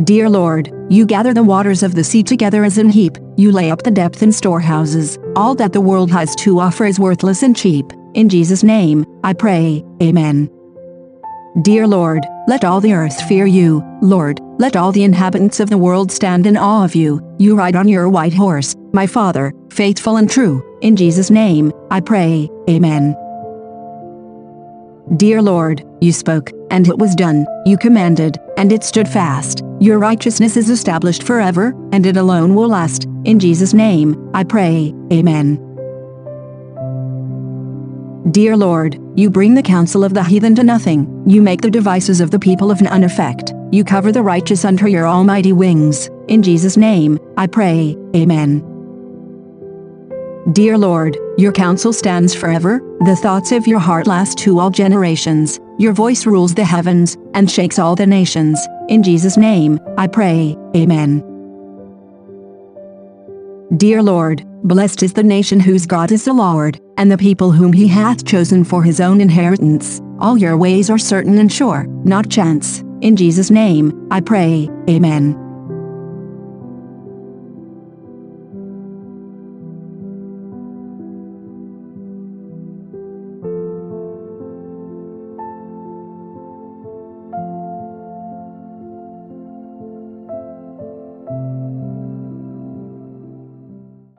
Dear Lord, you gather the waters of the sea together as in heap, you lay up the depth in storehouses, all that the world has to offer is worthless and cheap. In Jesus' name, I pray, Amen. Dear Lord, let all the earth fear you, Lord, let all the inhabitants of the world stand in awe of you. You ride on your white horse, my Father, faithful and true. In Jesus' name, I pray, Amen. Dear Lord, you spoke, and it was done. You commanded, and it stood fast. Your righteousness is established forever, and it alone will last. In Jesus' name, I pray, Amen. Dear Lord, you bring the counsel of the heathen to nothing. You make the devices of the people of none effect. You cover the righteous under your almighty wings. In Jesus' name, I pray, Amen. Dear Lord, your counsel stands forever, the thoughts of your heart last to all generations. Your voice rules the heavens, and shakes all the nations. In Jesus' name, I pray, Amen. Dear Lord, blessed is the nation whose God is the Lord, and the people whom he hath chosen for his own inheritance. All your ways are certain and sure, not chance. In Jesus' name, I pray, Amen.